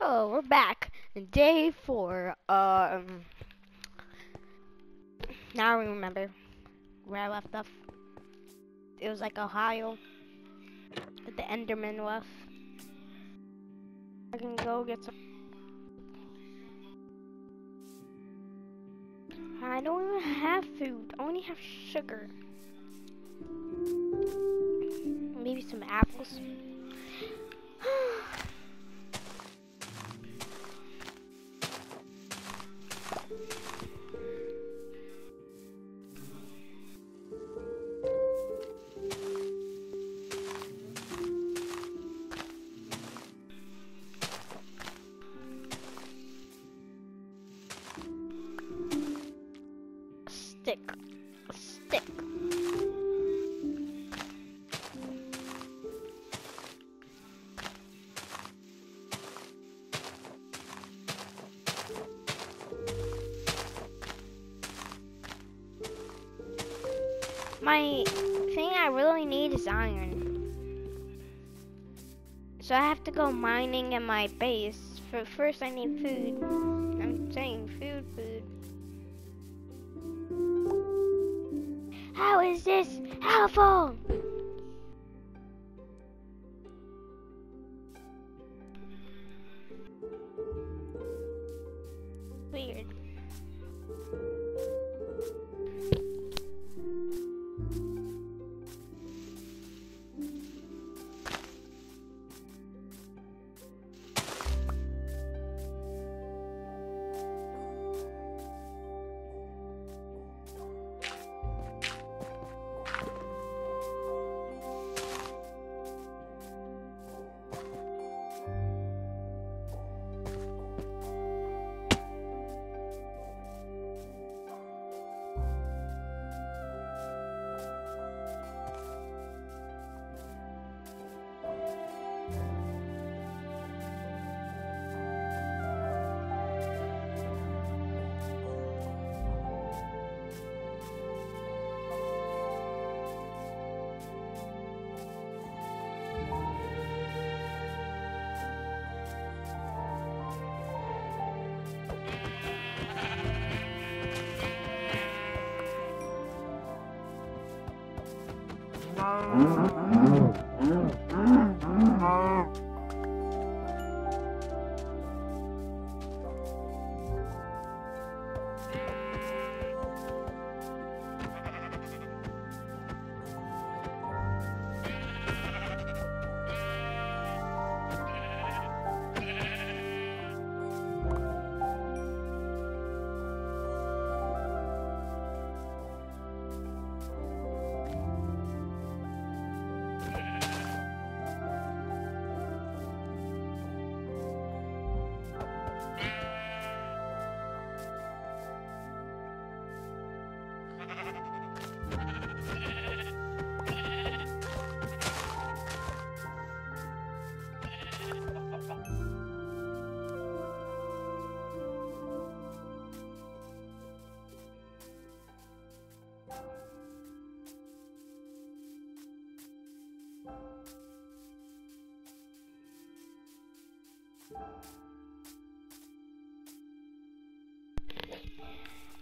Oh, we're back. Day four. Um. Now I remember where I left off. It was like Ohio. That the Enderman was. I can go get some. I don't even have food. I only have sugar. Maybe some apples. My thing I really need is iron. So I have to go mining in my base. For first I need food. I'm saying food, food. How is this helpful? Mm-hmm.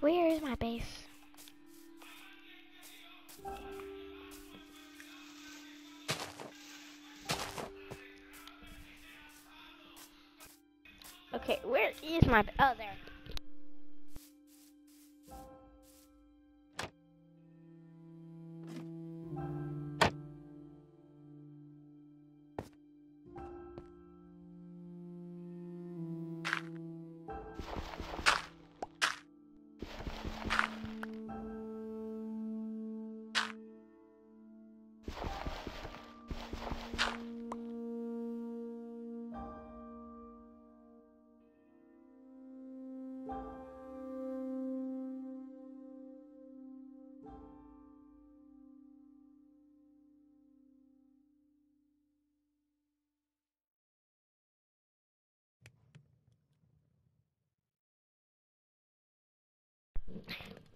Where is my base? Okay, where is my oh there.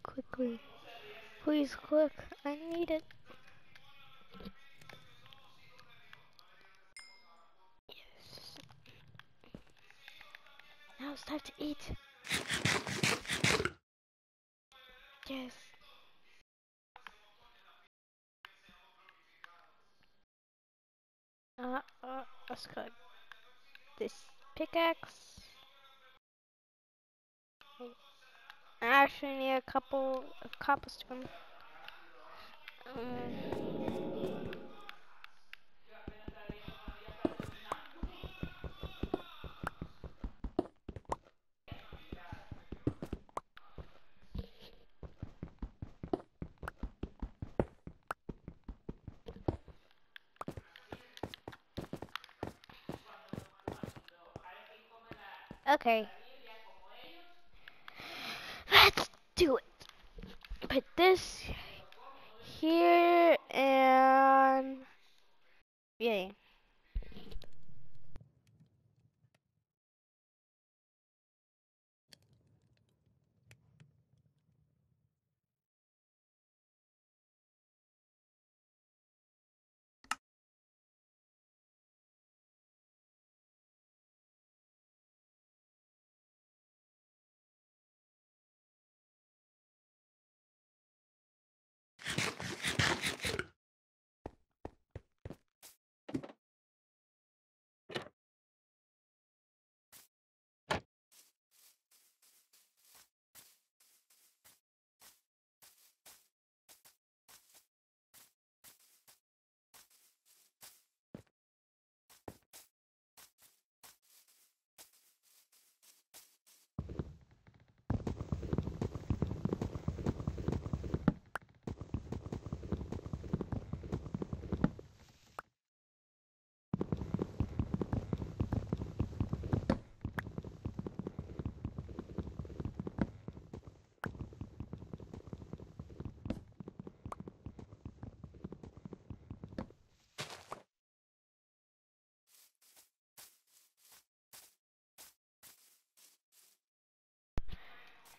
Quickly. Please click. I need it. Yes. Now it's time to eat. Yes. Uh, uh, let's cut this pickaxe. I actually need a couple of cobblestone. Um, okay. Let's do it. Put this here and yay.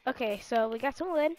Okay, so we got some wood.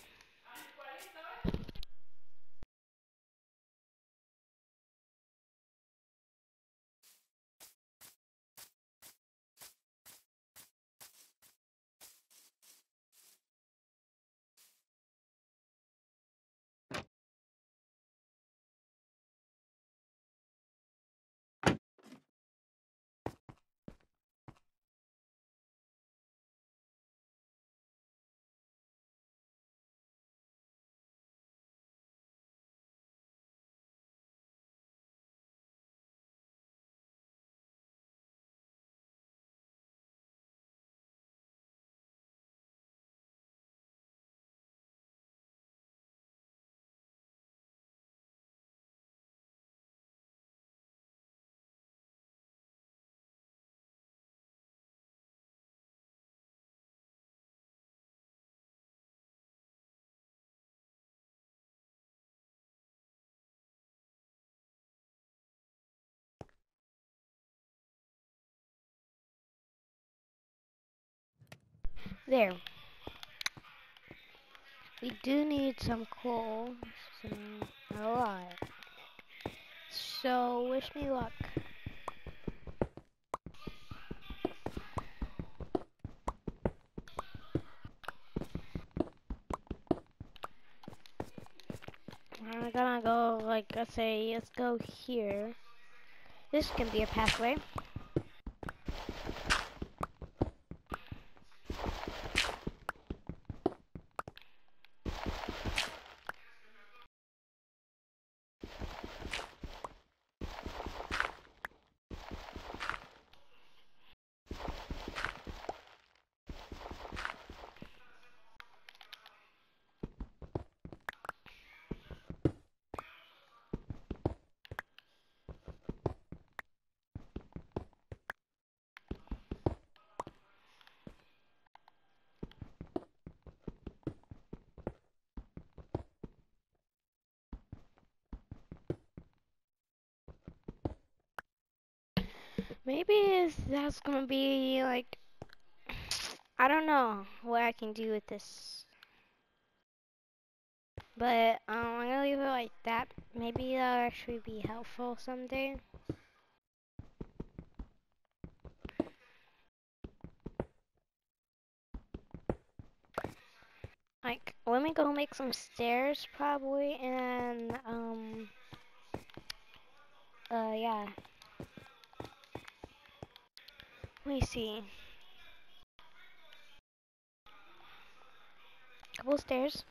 There. We do need some coal. Some, a lot. So, wish me luck. I'm gonna go, like, let's say, let's go here. This can be a pathway. Maybe that's gonna be like, I don't know what I can do with this. But um, I'm gonna leave it like that. Maybe that'll actually be helpful someday. Like, let me go make some stairs probably and um, uh, yeah let me see. Couple stairs.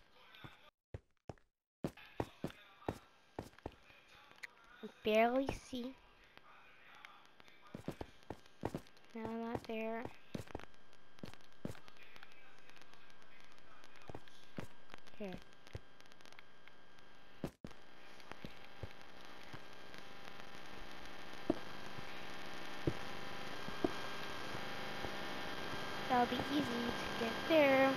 Barely see. No not there. Here that'll be easy to get there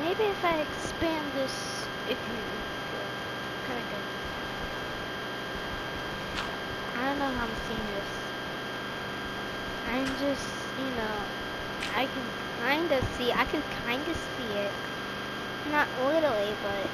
Maybe if I expand this, if you kind of good. I don't know how I'm seeing this. I'm just, you know, I can kind of see, I can kind of see it. Not literally, but,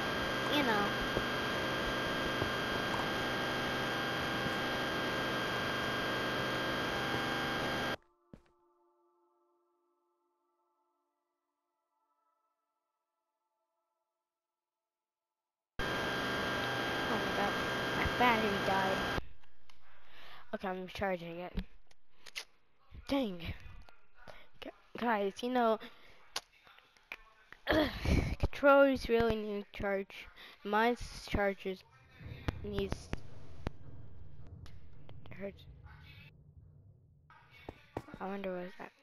my battery died. Okay, I'm charging it. Dang. Gu- Guys, you know, controllers really need charge. My charges needs hurts. I wonder what is that.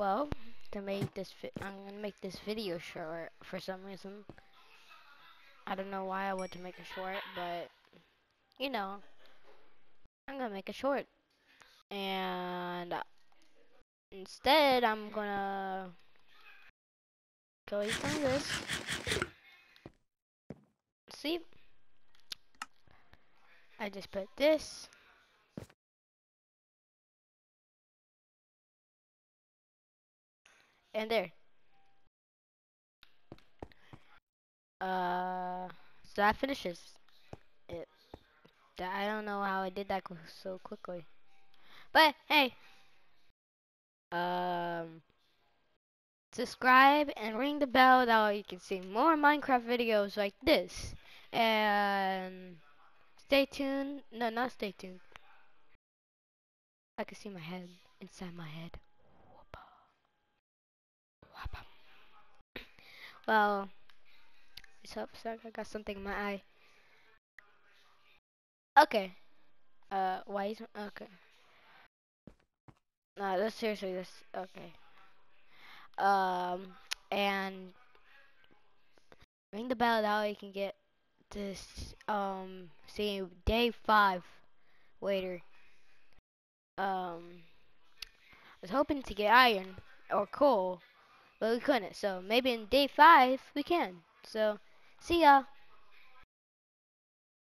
Well, to make this, I'm gonna make this video short for some reason. I don't know why I want to make it short, but you know, I'm gonna make it short. And instead, I'm gonna go eat some of this. See, I just put this. And there. Uh, so that finishes it. I don't know how I did that so quickly. But hey, um, subscribe and ring the bell that way you can see more Minecraft videos like this. And stay tuned. No, not stay tuned. I can see my head inside my head. Well, let's hope so. I got something in my eye. Okay. Uh, why is okay? No, that's seriously this. Okay. Um, and ring the bell that way you can get this. Um, see day five later. Um, I was hoping to get iron or coal, but we couldn't. So maybe in day five we can. So, see ya.